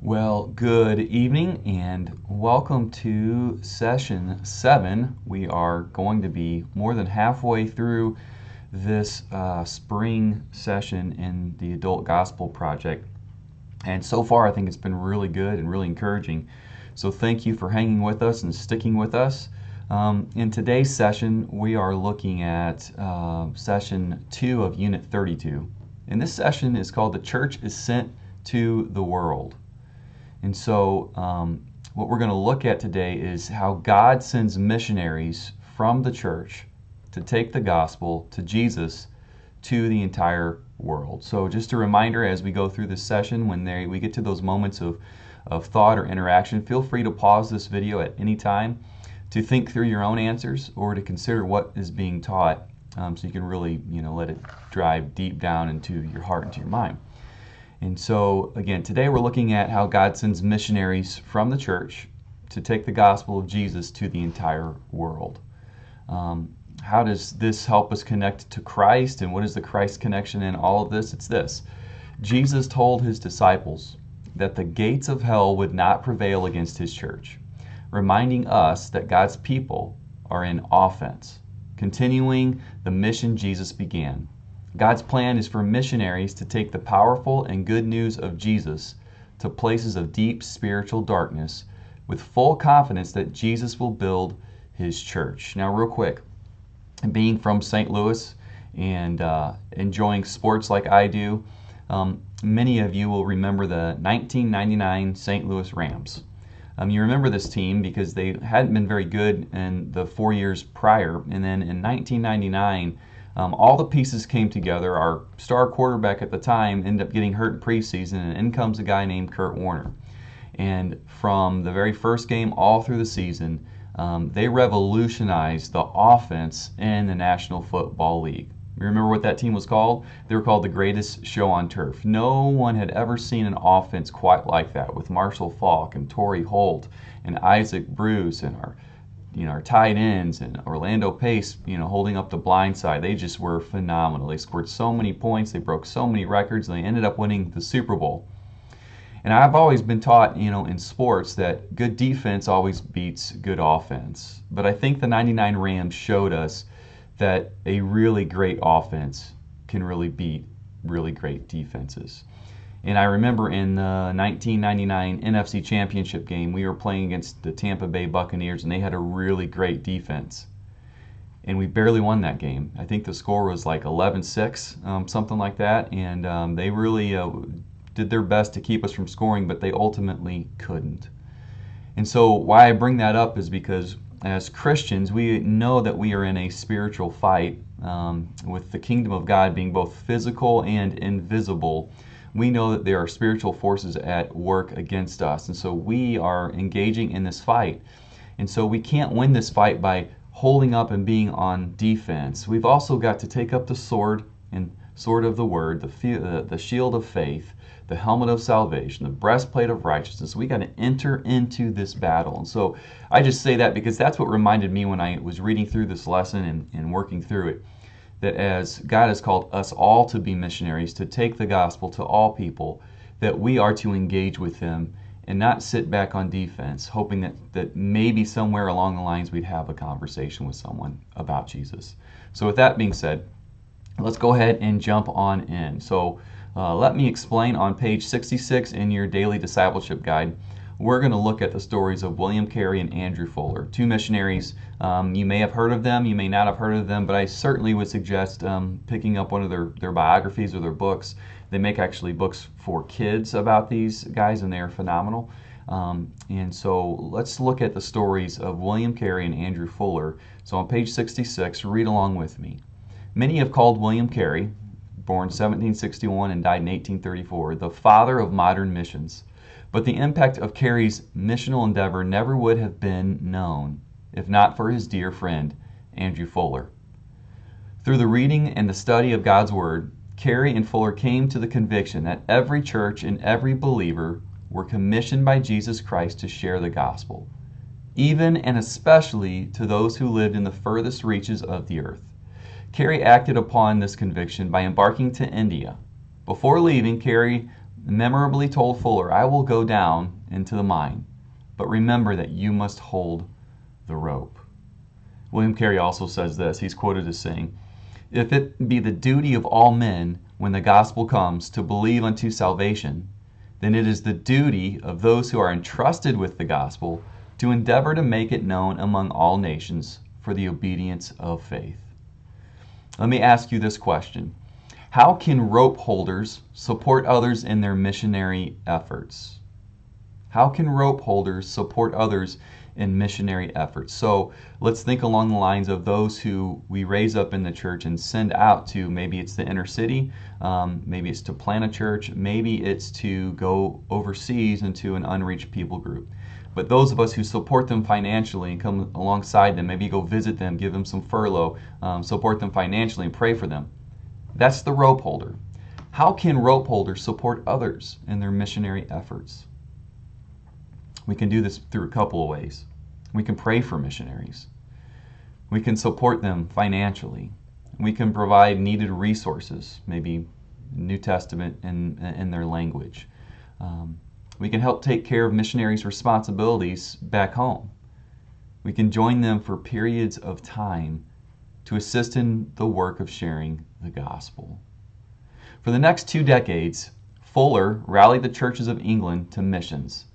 Well, good evening and welcome to session seven. We are going to be more than halfway through this uh, spring session in the Adult Gospel Project. And so far, I think it's been really good and really encouraging. So, thank you for hanging with us and sticking with us. Um, in today's session, we are looking at uh, session two of Unit 32. And this session is called The Church is Sent to the World. And so, um, what we're going to look at today is how God sends missionaries from the church to take the gospel to Jesus to the entire world. So, just a reminder as we go through this session, when they, we get to those moments of, of thought or interaction, feel free to pause this video at any time to think through your own answers or to consider what is being taught um, so you can really you know let it drive deep down into your heart into your mind and so again today we're looking at how god sends missionaries from the church to take the gospel of jesus to the entire world. Um, how does this help us connect to christ and what is the christ connection in all of this? It's this. Jesus told his disciples that the gates of hell would not prevail against his church reminding us that God's people are in offense, continuing the mission Jesus began. God's plan is for missionaries to take the powerful and good news of Jesus to places of deep spiritual darkness with full confidence that Jesus will build his church. Now, real quick, being from St. Louis and uh, enjoying sports like I do, um, many of you will remember the 1999 St. Louis Rams. Um, you remember this team because they hadn't been very good in the four years prior. And then in 1999, um, all the pieces came together. Our star quarterback at the time ended up getting hurt in preseason, and in comes a guy named Kurt Warner. And from the very first game all through the season, um, they revolutionized the offense in the National Football League. Remember what that team was called? They were called the greatest show on turf. No one had ever seen an offense quite like that with Marshall Faulk and Torry Holt and Isaac Bruce and our you know, our tight ends and Orlando Pace, you know, holding up the blind side. They just were phenomenal. They scored so many points, they broke so many records, and they ended up winning the Super Bowl. And I've always been taught, you know, in sports that good defense always beats good offense. But I think the 99 Rams showed us that a really great offense can really beat really great defenses. And I remember in the 1999 NFC Championship game, we were playing against the Tampa Bay Buccaneers, and they had a really great defense. And we barely won that game. I think the score was like 11 6, um, something like that. And um, they really uh, did their best to keep us from scoring, but they ultimately couldn't. And so, why I bring that up is because as Christians, we know that we are in a spiritual fight um, with the kingdom of God being both physical and invisible. We know that there are spiritual forces at work against us, and so we are engaging in this fight. And so we can't win this fight by holding up and being on defense. We've also got to take up the sword and sword of the word, the, uh, the shield of faith, the helmet of salvation, the breastplate of righteousness. We got to enter into this battle. And so I just say that because that's what reminded me when I was reading through this lesson and, and working through it. That as God has called us all to be missionaries, to take the gospel to all people, that we are to engage with them and not sit back on defense, hoping that, that maybe somewhere along the lines we'd have a conversation with someone about Jesus. So, with that being said, let's go ahead and jump on in. So, uh, let me explain on page 66 in your daily discipleship guide. We're going to look at the stories of William Carey and Andrew Fuller, two missionaries. Um, you may have heard of them, you may not have heard of them, but I certainly would suggest um, picking up one of their, their biographies or their books. They make actually books for kids about these guys, and they are phenomenal. Um, and so let's look at the stories of William Carey and Andrew Fuller. So on page 66, read along with me. Many have called William Carey, born 1761 and died in 1834, the father of modern missions. But the impact of Carey's missional endeavor never would have been known if not for his dear friend, Andrew Fuller. Through the reading and the study of God's Word, Carey and Fuller came to the conviction that every church and every believer were commissioned by Jesus Christ to share the gospel, even and especially to those who lived in the furthest reaches of the earth. Carey acted upon this conviction by embarking to India. Before leaving, Carey memorably told Fuller, I will go down into the mine, but remember that you must hold the rope. William Carey also says this. He's quoted as saying, If it be the duty of all men, when the gospel comes, to believe unto salvation, then it is the duty of those who are entrusted with the gospel to endeavor to make it known among all nations for the obedience of faith. Let me ask you this question How can rope holders support others in their missionary efforts? How can rope holders support others in missionary efforts. So let's think along the lines of those who we raise up in the church and send out to maybe it's the inner city, um, maybe it's to plant a church, maybe it's to go overseas into an unreached people group. But those of us who support them financially and come alongside them, maybe go visit them, give them some furlough, um, support them financially, and pray for them. That's the rope holder. How can rope holders support others in their missionary efforts? We can do this through a couple of ways. We can pray for missionaries. We can support them financially. We can provide needed resources, maybe New Testament in, in their language. Um, we can help take care of missionaries' responsibilities back home. We can join them for periods of time to assist in the work of sharing the gospel. For the next two decades, Fuller rallied the churches of England to missions.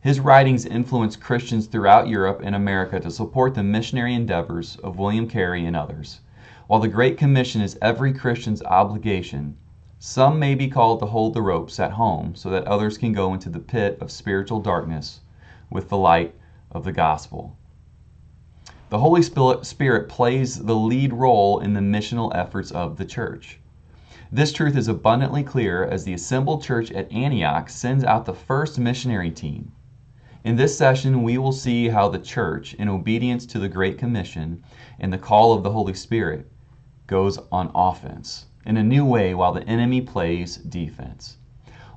His writings influenced Christians throughout Europe and America to support the missionary endeavors of William Carey and others. While the Great Commission is every Christian's obligation, some may be called to hold the ropes at home so that others can go into the pit of spiritual darkness with the light of the gospel. The Holy Spirit plays the lead role in the missional efforts of the church. This truth is abundantly clear as the assembled church at Antioch sends out the first missionary team. In this session, we will see how the church, in obedience to the Great Commission and the call of the Holy Spirit, goes on offense in a new way while the enemy plays defense.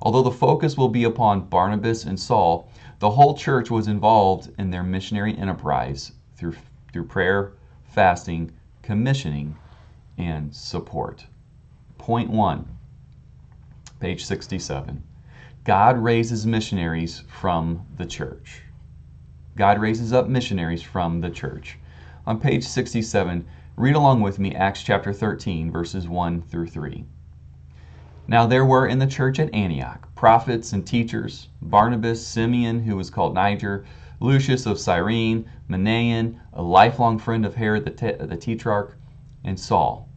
Although the focus will be upon Barnabas and Saul, the whole church was involved in their missionary enterprise through, through prayer, fasting, commissioning, and support. Point one, page 67. God raises missionaries from the church. God raises up missionaries from the church. On page 67, read along with me Acts chapter 13, verses 1 through 3. Now there were in the church at Antioch prophets and teachers Barnabas, Simeon, who was called Niger, Lucius of Cyrene, Manaen, a lifelong friend of Herod the, te- the Tetrarch, and Saul.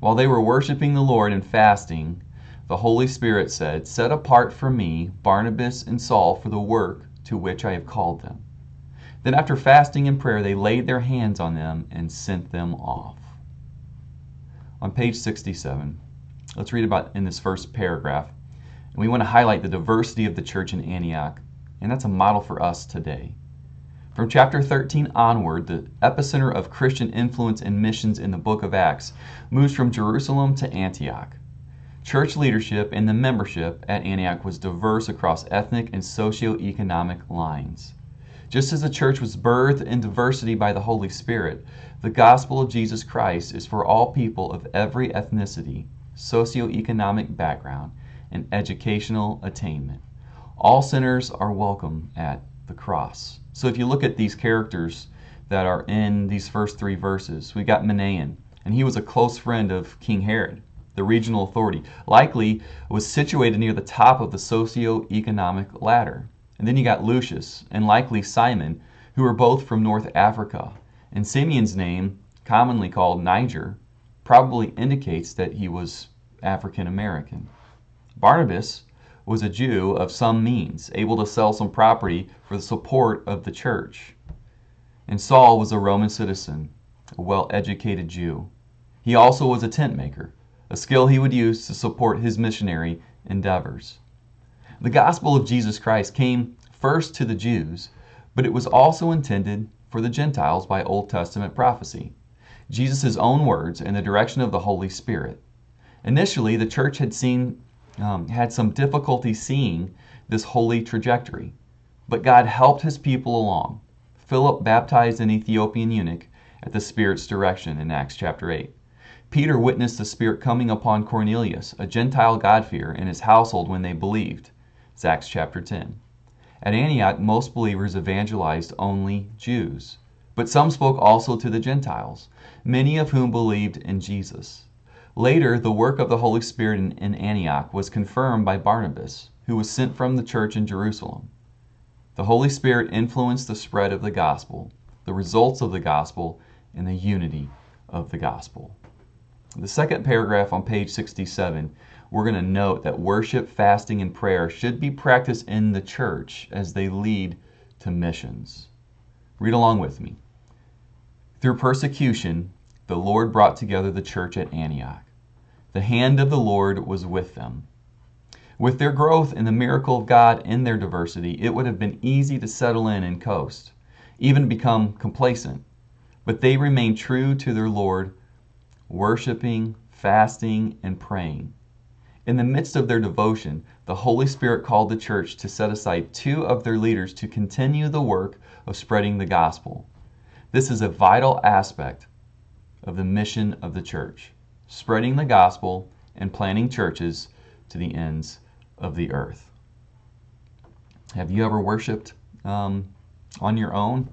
While they were worshiping the Lord and fasting, the Holy Spirit said, Set apart for me Barnabas and Saul for the work to which I have called them. Then, after fasting and prayer, they laid their hands on them and sent them off. On page 67, let's read about in this first paragraph. We want to highlight the diversity of the church in Antioch, and that's a model for us today. From chapter 13 onward, the epicenter of Christian influence and missions in the book of Acts moves from Jerusalem to Antioch. Church leadership and the membership at Antioch was diverse across ethnic and socio-economic lines. Just as the church was birthed in diversity by the Holy Spirit, the gospel of Jesus Christ is for all people of every ethnicity, socio-economic background, and educational attainment. All sinners are welcome at the cross. So if you look at these characters that are in these first three verses, we got Manaen, and he was a close friend of King Herod the regional authority, likely was situated near the top of the socio-economic ladder. And then you got Lucius and likely Simon, who were both from North Africa. And Simeon's name, commonly called Niger, probably indicates that he was African American. Barnabas was a Jew of some means, able to sell some property for the support of the church. And Saul was a Roman citizen, a well educated Jew. He also was a tent maker, a skill he would use to support his missionary endeavors. The gospel of Jesus Christ came first to the Jews, but it was also intended for the Gentiles by Old Testament prophecy. Jesus' own words and the direction of the Holy Spirit. Initially, the church had seen um, had some difficulty seeing this holy trajectory, but God helped his people along. Philip baptized an Ethiopian eunuch at the Spirit's direction in Acts chapter 8. Peter witnessed the Spirit coming upon Cornelius, a Gentile God-fearer, and his household when they believed. It's Acts chapter 10. At Antioch, most believers evangelized only Jews, but some spoke also to the Gentiles, many of whom believed in Jesus. Later, the work of the Holy Spirit in, in Antioch was confirmed by Barnabas, who was sent from the church in Jerusalem. The Holy Spirit influenced the spread of the gospel, the results of the gospel, and the unity of the gospel. The second paragraph on page 67, we're going to note that worship, fasting, and prayer should be practiced in the church as they lead to missions. Read along with me. Through persecution, the Lord brought together the church at Antioch. The hand of the Lord was with them. With their growth and the miracle of God in their diversity, it would have been easy to settle in and coast, even become complacent. But they remained true to their Lord worshiping, fasting, and praying. In the midst of their devotion, the Holy Spirit called the church to set aside two of their leaders to continue the work of spreading the gospel. This is a vital aspect of the mission of the church spreading the gospel and planting churches to the ends of the earth. Have you ever worshiped um, on your own?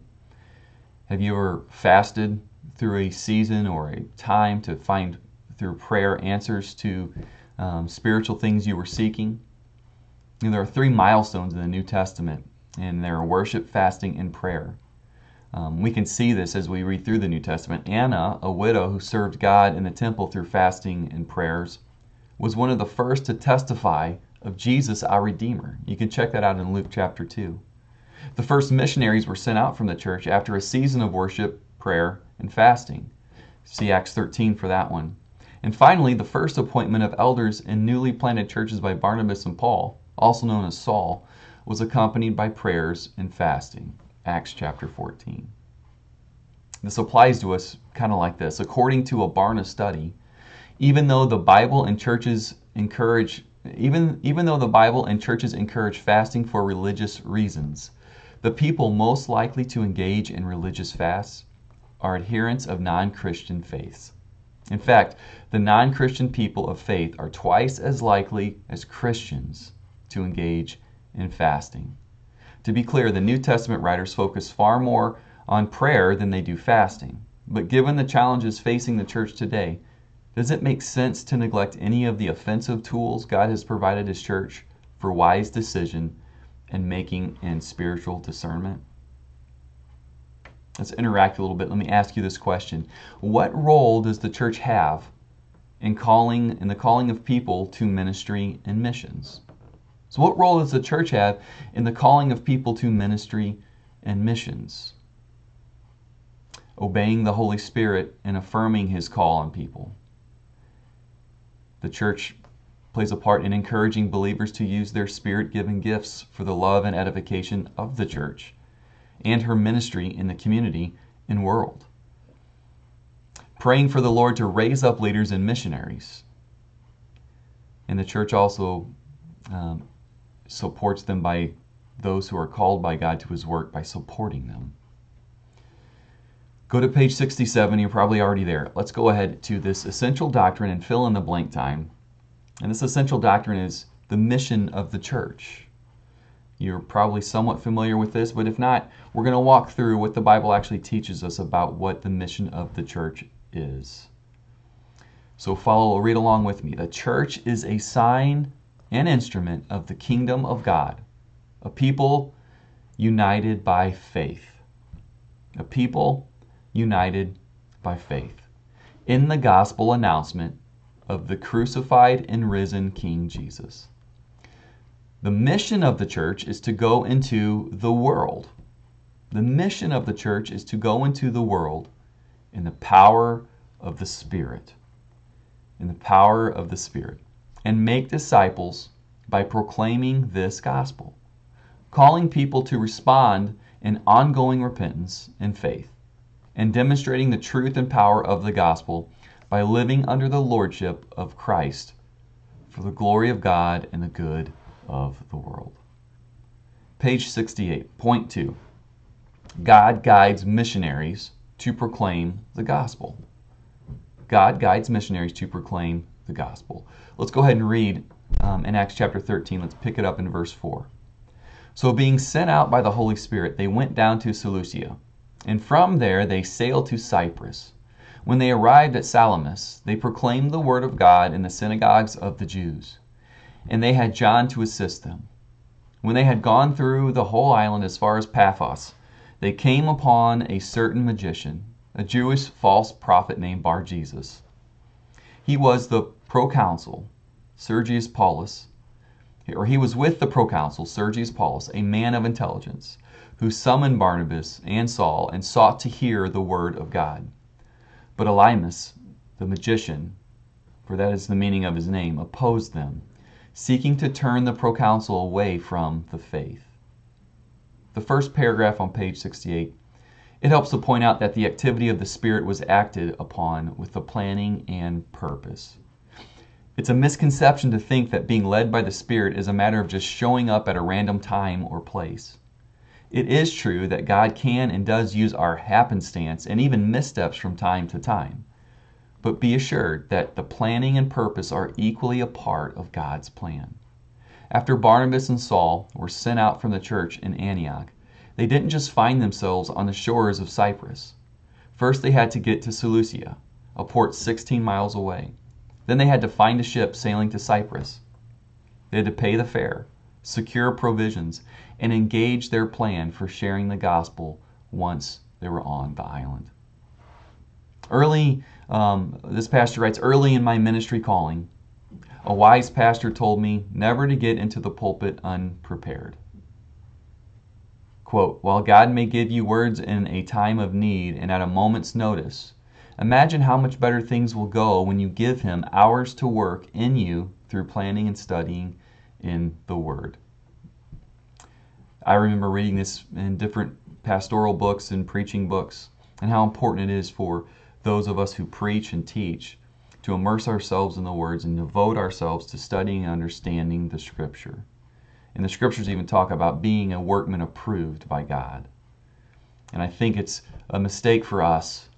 Have you ever fasted through a season or a time to find through prayer answers to um, spiritual things you were seeking. And there are three milestones in the New Testament, and they are worship, fasting, and prayer. Um, we can see this as we read through the New Testament. Anna, a widow who served God in the temple through fasting and prayers, was one of the first to testify of Jesus, our Redeemer. You can check that out in Luke chapter 2. The first missionaries were sent out from the church after a season of worship, prayer, and fasting. See Acts 13 for that one. And finally, the first appointment of elders in newly planted churches by Barnabas and Paul, also known as Saul, was accompanied by prayers and fasting. Acts chapter 14. This applies to us kind of like this. According to a Barna study, even though the Bible and churches encourage even even though the Bible and churches encourage fasting for religious reasons, the people most likely to engage in religious fasts are adherents of non Christian faiths. In fact, the non Christian people of faith are twice as likely as Christians to engage in fasting. To be clear, the New Testament writers focus far more on prayer than they do fasting. But given the challenges facing the church today, does it make sense to neglect any of the offensive tools God has provided His church for wise decision and making and spiritual discernment? Let's interact a little bit. Let me ask you this question. What role does the church have in calling in the calling of people to ministry and missions? So what role does the church have in the calling of people to ministry and missions? Obeying the Holy Spirit and affirming his call on people. The church plays a part in encouraging believers to use their spirit given gifts for the love and edification of the church and her ministry in the community and world. Praying for the Lord to raise up leaders and missionaries. And the church also um, supports them by those who are called by God to his work by supporting them. Go to page 67, you're probably already there. Let's go ahead to this essential doctrine and fill in the blank time. And this essential doctrine is the mission of the church. You're probably somewhat familiar with this, but if not, we're going to walk through what the Bible actually teaches us about what the mission of the church is. So follow, read along with me. The church is a sign and instrument of the kingdom of God, a people united by faith. A people united by faith in the gospel announcement of the crucified and risen King Jesus. The mission of the church is to go into the world. The mission of the church is to go into the world in the power of the Spirit. In the power of the Spirit. And make disciples by proclaiming this gospel, calling people to respond in ongoing repentance and faith, and demonstrating the truth and power of the gospel by living under the lordship of Christ for the glory of God and the good of the world. Page 68, point 2. God guides missionaries to proclaim the gospel. God guides missionaries to proclaim the gospel. Let's go ahead and read um, in Acts chapter 13. Let's pick it up in verse 4. So, being sent out by the Holy Spirit, they went down to Seleucia, and from there they sailed to Cyprus. When they arrived at Salamis, they proclaimed the word of God in the synagogues of the Jews, and they had John to assist them. When they had gone through the whole island as far as Paphos, they came upon a certain magician, a Jewish false prophet named Bar Jesus. He was the proconsul, Sergius Paulus, or he was with the proconsul, Sergius Paulus, a man of intelligence, who summoned Barnabas and Saul and sought to hear the word of God. But Elymas, the magician, for that is the meaning of his name, opposed them, seeking to turn the proconsul away from the faith. The first paragraph on page 68, it helps to point out that the activity of the Spirit was acted upon with the planning and purpose. It's a misconception to think that being led by the Spirit is a matter of just showing up at a random time or place. It is true that God can and does use our happenstance and even missteps from time to time. But be assured that the planning and purpose are equally a part of God's plan. After Barnabas and Saul were sent out from the church in Antioch, they didn't just find themselves on the shores of Cyprus. First, they had to get to Seleucia, a port 16 miles away. Then they had to find a ship sailing to Cyprus. They had to pay the fare, secure provisions, and engage their plan for sharing the gospel once they were on the island. Early, um, this pastor writes, early in my ministry calling, a wise pastor told me never to get into the pulpit unprepared. Quote, While God may give you words in a time of need and at a moment's notice, imagine how much better things will go when you give Him hours to work in you through planning and studying in the Word. I remember reading this in different pastoral books and preaching books, and how important it is for those of us who preach and teach to immerse ourselves in the words and devote ourselves to studying and understanding the Scripture. And the Scriptures even talk about being a workman approved by God. And I think it's a mistake for us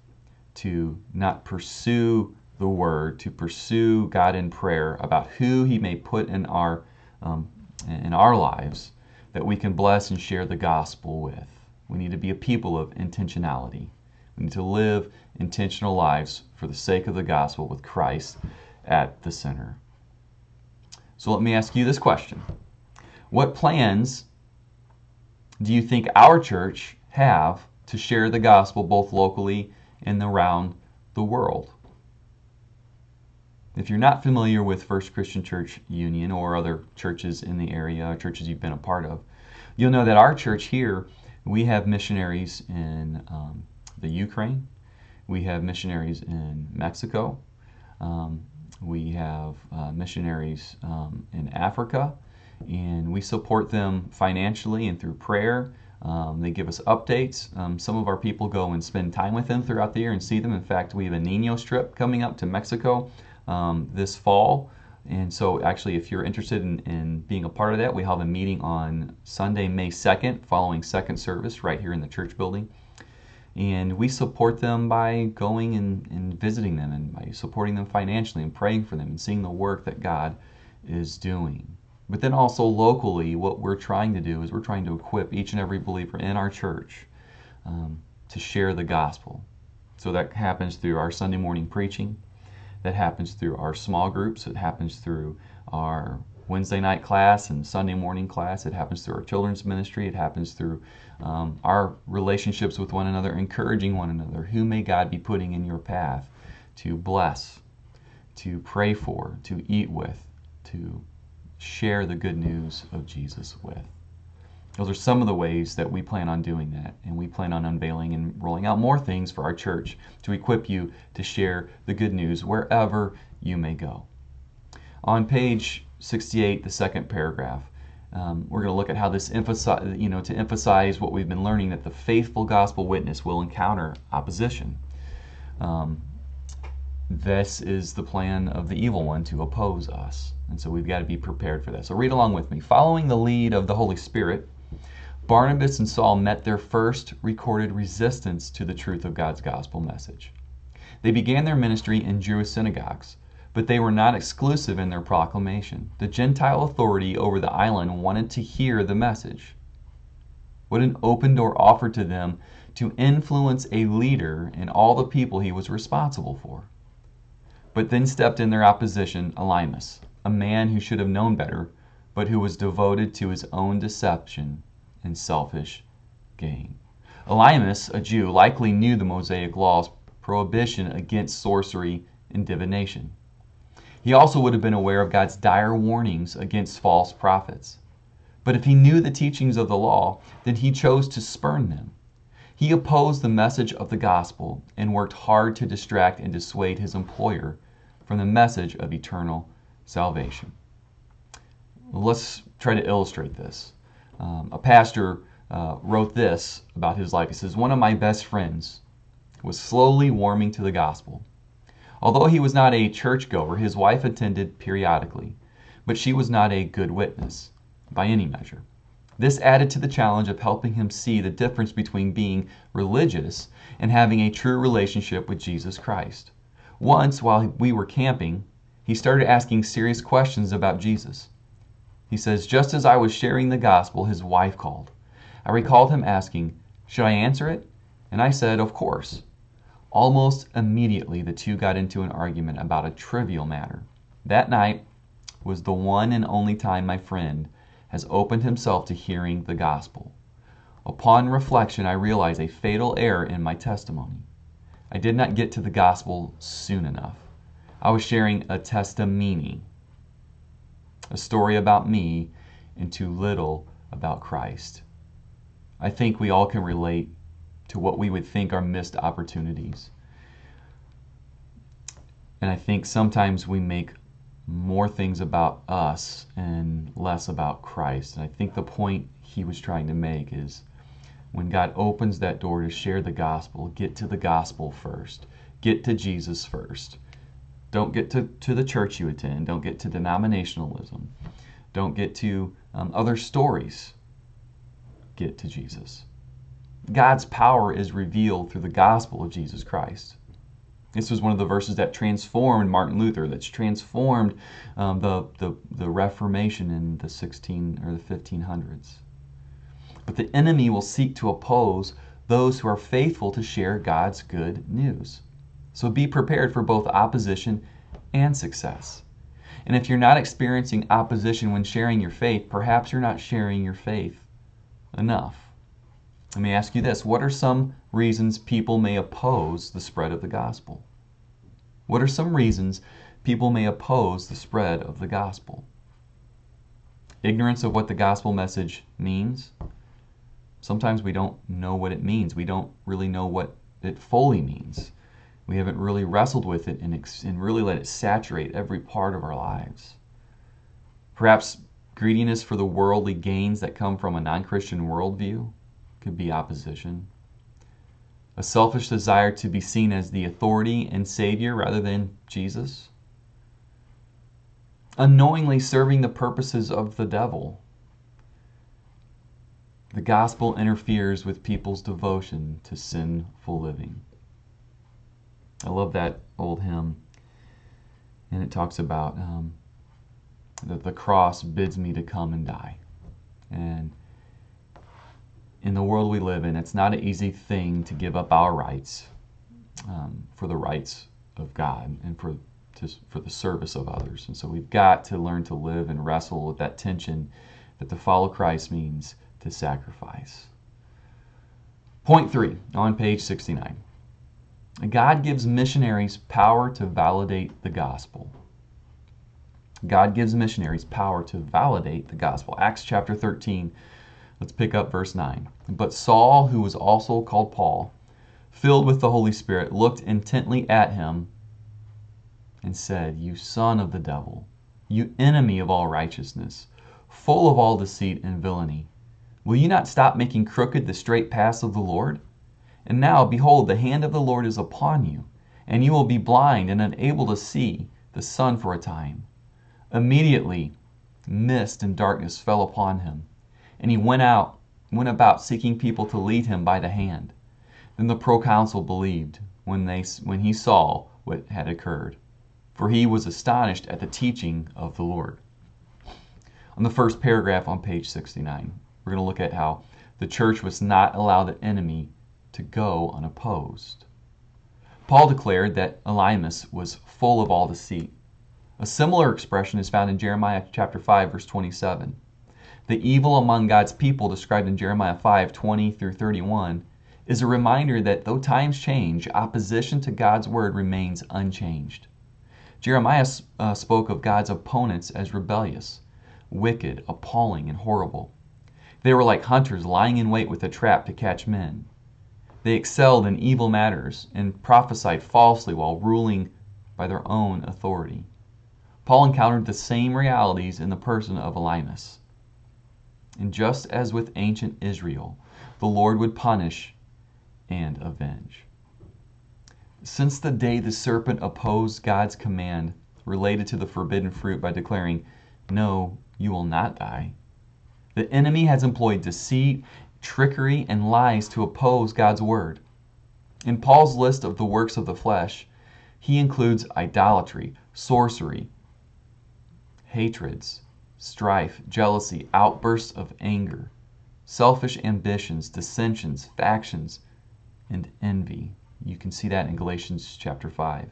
to not pursue the Word, to pursue God in prayer about who He may put in our um, in our lives that we can bless and share the gospel with. We need to be a people of intentionality. We need to live intentional lives for the sake of the gospel with Christ at the center. So let me ask you this question What plans do you think our church have to share the gospel both locally and around the world? If you're not familiar with First Christian Church Union or other churches in the area, churches you've been a part of, you'll know that our church here, we have missionaries in um, the Ukraine, we have missionaries in Mexico, um, we have uh, missionaries um, in Africa, and we support them financially and through prayer. Um, they give us updates. Um, some of our people go and spend time with them throughout the year and see them. In fact, we have a Nino trip coming up to Mexico um, this fall. And so, actually, if you're interested in, in, being a part of that, we have a meeting on Sunday, May 2nd, following second service right here in the church building. And we support them by going and, and visiting them and by supporting them financially and praying for them and seeing the work that God is doing. But then also locally, what we're trying to do is we're trying to equip each and every believer in our church um, to share the gospel. So that happens through our Sunday morning preaching, that happens through our small groups. It happens through our Wednesday night class and Sunday morning class. It happens through our children's ministry. It happens through um, our relationships with one another, encouraging one another. Who may God be putting in your path to bless, to pray for, to eat with, to share the good news of Jesus with? Those are some of the ways that we plan on doing that, and we plan on unveiling and rolling out more things for our church to equip you to share the good news wherever you may go. On page 68, the second paragraph, um, we're going to look at how this emphasize, you know, to emphasize what we've been learning that the faithful gospel witness will encounter opposition. Um, this is the plan of the evil one to oppose us. And so we've got to be prepared for that. So read along with me. Following the lead of the Holy Spirit, Barnabas and Saul met their first recorded resistance to the truth of God's gospel message. They began their ministry in Jewish synagogues, but they were not exclusive in their proclamation. The Gentile authority over the island wanted to hear the message. What an open door offered to them to influence a leader and all the people he was responsible for. But then stepped in their opposition Elymas, a man who should have known better, but who was devoted to his own deception and selfish gain. Elymas, a Jew, likely knew the Mosaic law's prohibition against sorcery and divination. He also would have been aware of God's dire warnings against false prophets. But if he knew the teachings of the law, then he chose to spurn them. He opposed the message of the gospel and worked hard to distract and dissuade his employer from the message of eternal salvation. Let's try to illustrate this. Um, a pastor uh, wrote this about his life. He says, One of my best friends was slowly warming to the gospel. Although he was not a churchgoer, his wife attended periodically, but she was not a good witness by any measure. This added to the challenge of helping him see the difference between being religious and having a true relationship with Jesus Christ. Once, while we were camping, he started asking serious questions about Jesus. He says, Just as I was sharing the gospel, his wife called. I recalled him asking, Should I answer it? And I said, Of course. Almost immediately, the two got into an argument about a trivial matter. That night was the one and only time my friend has opened himself to hearing the gospel. Upon reflection, I realize a fatal error in my testimony. I did not get to the gospel soon enough. I was sharing a testimony, a story about me, and too little about Christ. I think we all can relate to what we would think are missed opportunities. And I think sometimes we make more things about us and less about Christ. And I think the point he was trying to make is when God opens that door to share the gospel, get to the gospel first, get to Jesus first. Don't get to, to the church you attend, don't get to denominationalism, don't get to um, other stories. Get to Jesus. God's power is revealed through the gospel of Jesus Christ. This was one of the verses that transformed Martin Luther, that's transformed um, the, the, the Reformation in the 16 or the 1500s. But the enemy will seek to oppose those who are faithful to share God's good news. So be prepared for both opposition and success. And if you're not experiencing opposition when sharing your faith, perhaps you're not sharing your faith enough. Let me ask you this What are some reasons people may oppose the spread of the gospel? What are some reasons people may oppose the spread of the gospel? Ignorance of what the gospel message means. Sometimes we don't know what it means. We don't really know what it fully means. We haven't really wrestled with it and, and really let it saturate every part of our lives. Perhaps greediness for the worldly gains that come from a non Christian worldview could be opposition. A selfish desire to be seen as the authority and Savior rather than Jesus. Unknowingly serving the purposes of the devil. The gospel interferes with people's devotion to sinful living. I love that old hymn. And it talks about um, that the cross bids me to come and die. And in the world we live in, it's not an easy thing to give up our rights um, for the rights of God and for to, for the service of others. And so we've got to learn to live and wrestle with that tension that to follow Christ means to sacrifice. Point three on page 69. God gives missionaries power to validate the gospel. God gives missionaries power to validate the gospel. Acts chapter 13 Let's pick up verse 9. But Saul, who was also called Paul, filled with the Holy Spirit, looked intently at him and said, You son of the devil, you enemy of all righteousness, full of all deceit and villainy, will you not stop making crooked the straight paths of the Lord? And now, behold, the hand of the Lord is upon you, and you will be blind and unable to see the sun for a time. Immediately, mist and darkness fell upon him and he went out, went about seeking people to lead him by the hand. Then the proconsul believed when, they, when he saw what had occurred, for he was astonished at the teaching of the Lord. On the first paragraph on page 69, we're going to look at how the church was not allowed the enemy to go unopposed. Paul declared that Elymas was full of all deceit. A similar expression is found in Jeremiah chapter 5 verse 27. The evil among God's people described in Jeremiah 5 20 through 31 is a reminder that though times change, opposition to God's word remains unchanged. Jeremiah uh, spoke of God's opponents as rebellious, wicked, appalling, and horrible. They were like hunters lying in wait with a trap to catch men. They excelled in evil matters and prophesied falsely while ruling by their own authority. Paul encountered the same realities in the person of Elymas. And just as with ancient Israel, the Lord would punish and avenge. Since the day the serpent opposed God's command related to the forbidden fruit by declaring, No, you will not die, the enemy has employed deceit, trickery, and lies to oppose God's word. In Paul's list of the works of the flesh, he includes idolatry, sorcery, hatreds, strife, jealousy, outbursts of anger, selfish ambitions, dissensions, factions, and envy. You can see that in Galatians chapter 5.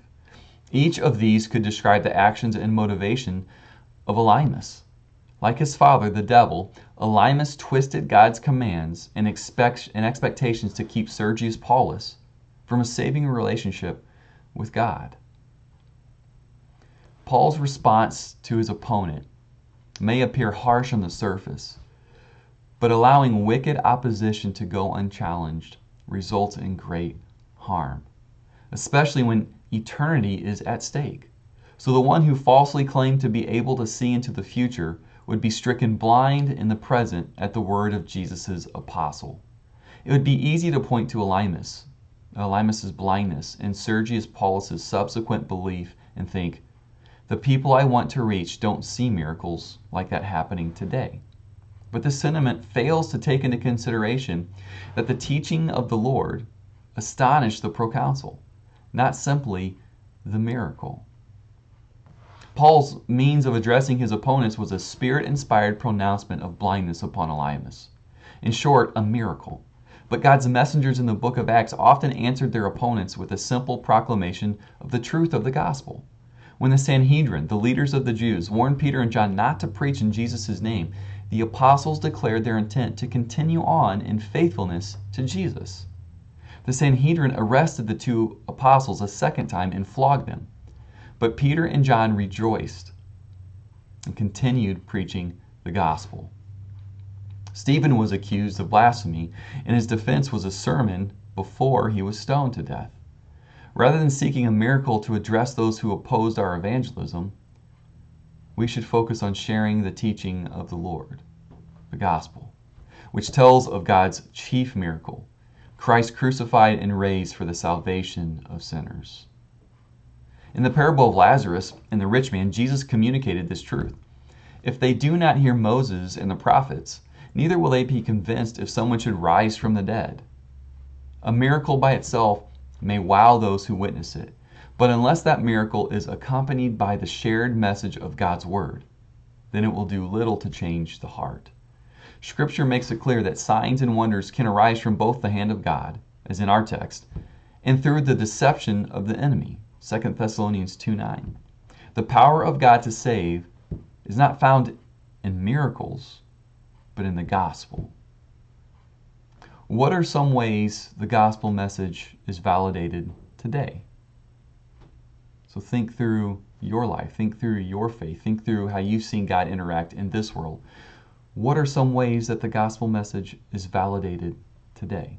Each of these could describe the actions and motivation of Elymas. Like his father, the devil, Elymas twisted God's commands and, expect, and expectations to keep Sergius Paulus from a saving relationship with God. Paul's response to his opponent may appear harsh on the surface, but allowing wicked opposition to go unchallenged results in great harm, especially when eternity is at stake. So the one who falsely claimed to be able to see into the future would be stricken blind in the present at the word of Jesus' apostle. It would be easy to point to Elymas, Elymas' blindness, and Sergius Paulus' subsequent belief and think, the people I want to reach don't see miracles like that happening today. But this sentiment fails to take into consideration that the teaching of the Lord astonished the proconsul, not simply the miracle. Paul's means of addressing his opponents was a spirit inspired pronouncement of blindness upon Elymas. In short, a miracle. But God's messengers in the book of Acts often answered their opponents with a simple proclamation of the truth of the gospel. When the Sanhedrin, the leaders of the Jews, warned Peter and John not to preach in Jesus' name, the apostles declared their intent to continue on in faithfulness to Jesus. The Sanhedrin arrested the two apostles a second time and flogged them. But Peter and John rejoiced and continued preaching the gospel. Stephen was accused of blasphemy, and his defense was a sermon before he was stoned to death. Rather than seeking a miracle to address those who opposed our evangelism, we should focus on sharing the teaching of the Lord, the gospel, which tells of God's chief miracle, Christ crucified and raised for the salvation of sinners. In the parable of Lazarus and the rich man, Jesus communicated this truth. If they do not hear Moses and the prophets, neither will they be convinced if someone should rise from the dead. A miracle by itself may wow those who witness it, but unless that miracle is accompanied by the shared message of God's Word, then it will do little to change the heart. Scripture makes it clear that signs and wonders can arise from both the hand of God, as in our text, and through the deception of the enemy, 2 Thessalonians 2 9. The power of God to save is not found in miracles, but in the gospel. What are some ways the gospel message is validated today? So think through your life, think through your faith, think through how you've seen God interact in this world. What are some ways that the gospel message is validated today?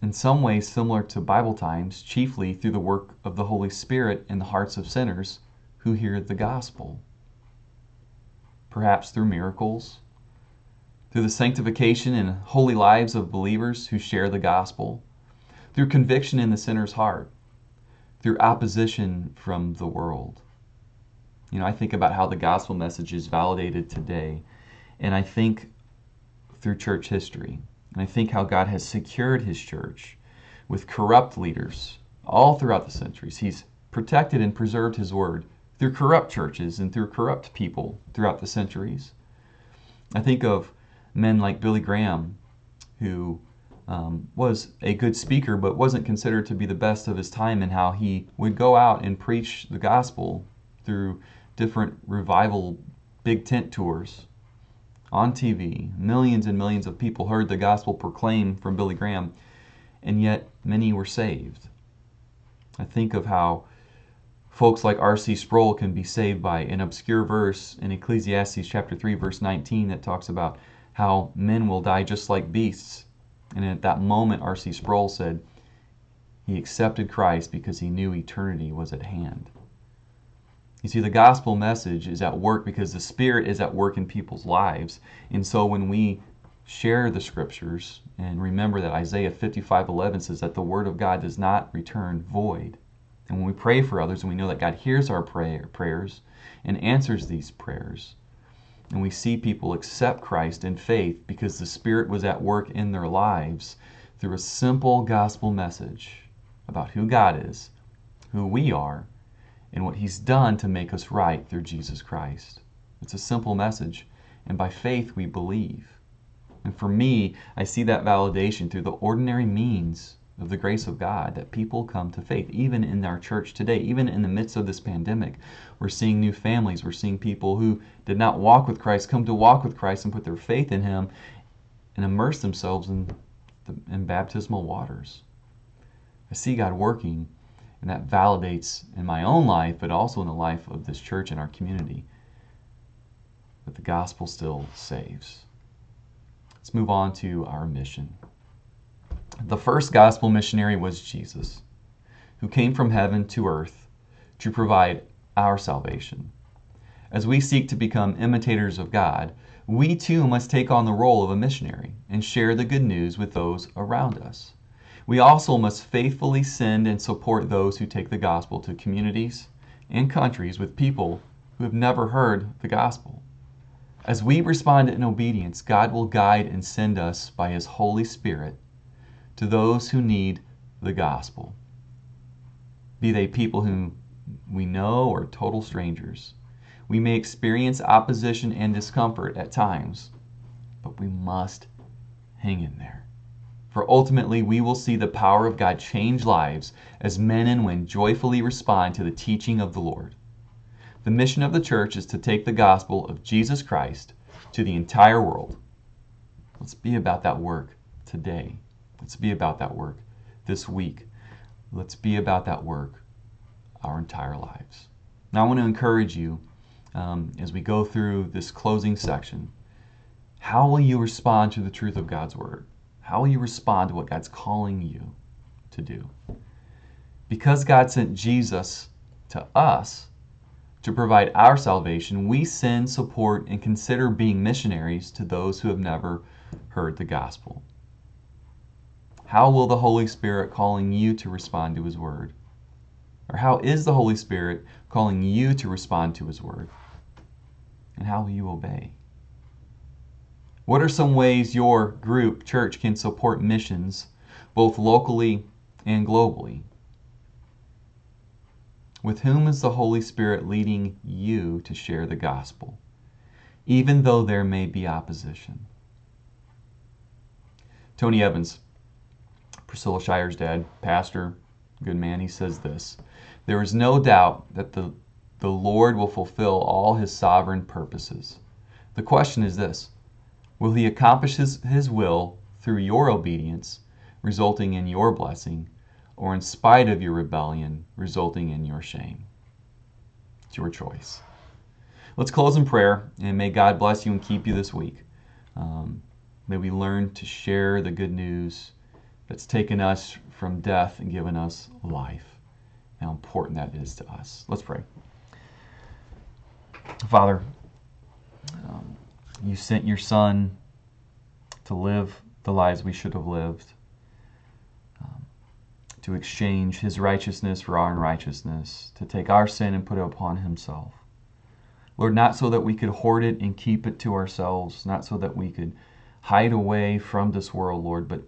In some ways, similar to Bible times, chiefly through the work of the Holy Spirit in the hearts of sinners who hear the gospel perhaps through miracles, through the sanctification and holy lives of believers who share the gospel, through conviction in the sinner's heart, through opposition from the world. You know, I think about how the gospel message is validated today, and I think through church history. And I think how God has secured his church with corrupt leaders all throughout the centuries. He's protected and preserved his word through corrupt churches and through corrupt people throughout the centuries. I think of men like Billy Graham, who um, was a good speaker but wasn't considered to be the best of his time, and how he would go out and preach the gospel through different revival big tent tours on TV. Millions and millions of people heard the gospel proclaimed from Billy Graham, and yet many were saved. I think of how folks like R.C. Sproul can be saved by an obscure verse in Ecclesiastes chapter 3 verse 19 that talks about how men will die just like beasts. And at that moment R.C. Sproul said he accepted Christ because he knew eternity was at hand. You see, the gospel message is at work because the Spirit is at work in people's lives. And so when we share the scriptures and remember that Isaiah 55:11 says that the word of God does not return void. And when we pray for others and we know that God hears our prayer, prayers and answers these prayers, and we see people accept Christ in faith because the Spirit was at work in their lives through a simple gospel message about who God is, who we are, and what He's done to make us right through Jesus Christ. It's a simple message, and by faith we believe. And for me, I see that validation through the ordinary means of the grace of God that people come to faith, even in our church today, even in the midst of this pandemic. We're seeing new families, we're seeing people who did not walk with Christ come to walk with Christ and put their faith in Him and immerse themselves in, the, in baptismal waters. I see God working and that validates in my own life, but also in the life of this church and our community, that the gospel still saves. Let's move on to our mission. The first gospel missionary was Jesus, who came from heaven to earth to provide our salvation. As we seek to become imitators of God, we too must take on the role of a missionary and share the good news with those around us. We also must faithfully send and support those who take the gospel to communities and countries with people who have never heard the gospel. As we respond in obedience, God will guide and send us by His Holy Spirit to those who need the gospel. Be they people whom we know or total strangers. We may experience opposition and discomfort at times, but we must hang in there. For ultimately, we will see the power of God change lives as men and women joyfully respond to the teaching of the Lord. The mission of the church is to take the gospel of Jesus Christ to the entire world. Let's be about that work today. Let's be about that work this week. Let's be about that work our entire lives. Now, I want to encourage you um, as we go through this closing section. How will you respond to the truth of God's Word? How will you respond to what God's calling you to do? Because God sent Jesus to us to provide our salvation, we send, support, and consider being missionaries to those who have never heard the gospel. How will the Holy Spirit calling you to respond to His Word? Or how is the Holy Spirit calling you to respond to His Word? And how will you obey? What are some ways your group, church, can support missions both locally and globally? With whom is the Holy Spirit leading you to share the gospel, even though there may be opposition? Tony Evans, Priscilla Shirer's dad, pastor, good man, he says this There is no doubt that the, the Lord will fulfill all his sovereign purposes. The question is this Will He accomplish His, his will through your obedience, resulting in your blessing, or in spite of your rebellion, resulting in your shame? It's your choice. Let's close in prayer, and may God bless you and keep you this week. Um, may we learn to share the good news that's taken us from death and given us life. How important that is to us. Let's pray. Father, um, you sent your Son to live the lives we should have lived, um, to exchange his righteousness for our unrighteousness, to take our sin and put it upon himself. Lord, not so that we could hoard it and keep it to ourselves, not so that we could hide away from this world, Lord, but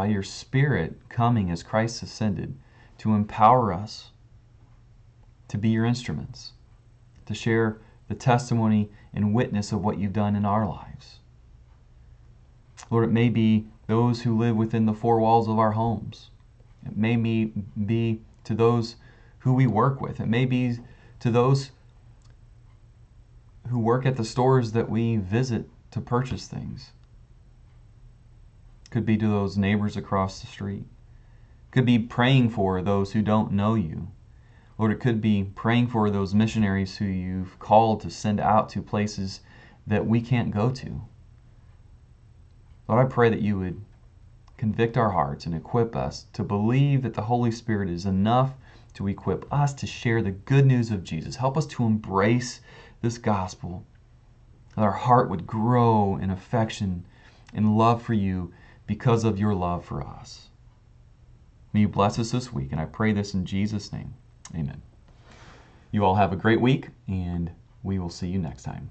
by your Spirit coming as Christ ascended to empower us to be your instruments, to share the testimony and witness of what you've done in our lives. Lord, it may be those who live within the four walls of our homes. It may be to those who we work with. It may be to those who work at the stores that we visit to purchase things. Could be to those neighbors across the street. Could be praying for those who don't know you. Lord, it could be praying for those missionaries who you've called to send out to places that we can't go to. Lord, I pray that you would convict our hearts and equip us to believe that the Holy Spirit is enough to equip us to share the good news of Jesus. Help us to embrace this gospel, that our heart would grow in affection and love for you because of your love for us. May you bless us this week, and I pray this in Jesus' name. Amen. You all have a great week, and we will see you next time.